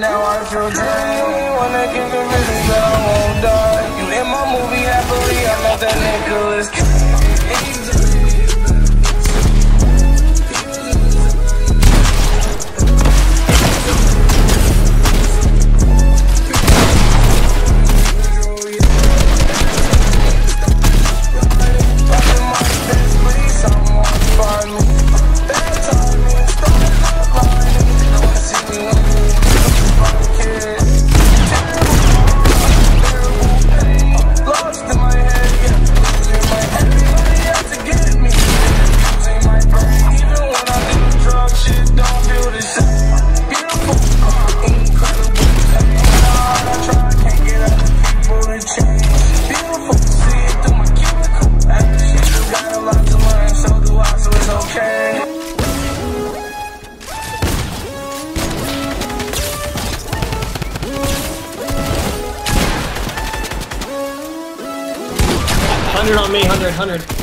now I feel dreamy, wanna get 100 on me, 100, 100.